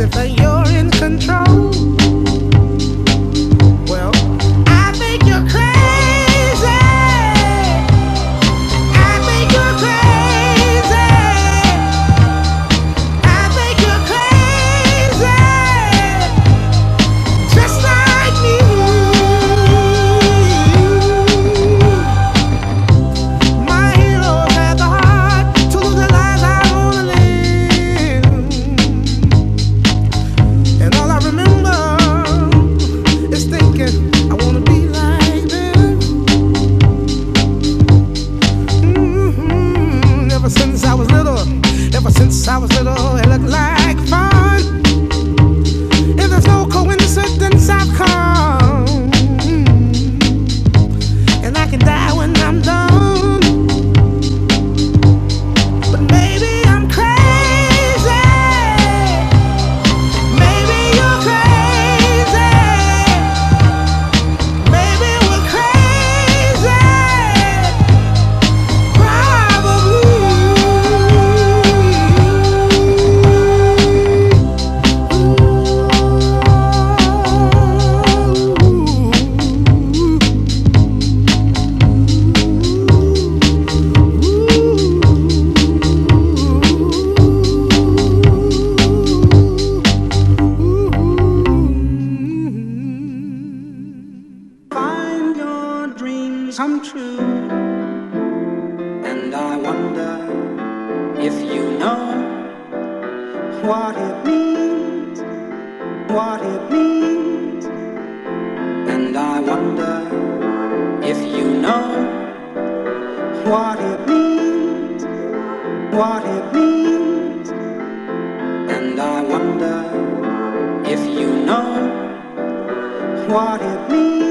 anything you like what it means, what it means. And I wonder if you know what it means, what it means. And I wonder if you know what it means.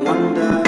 wonder.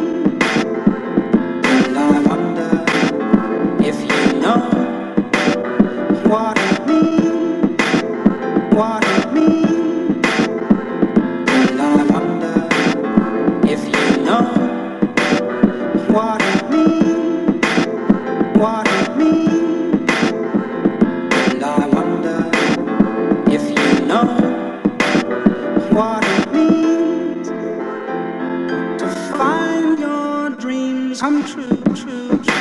some true, true, true.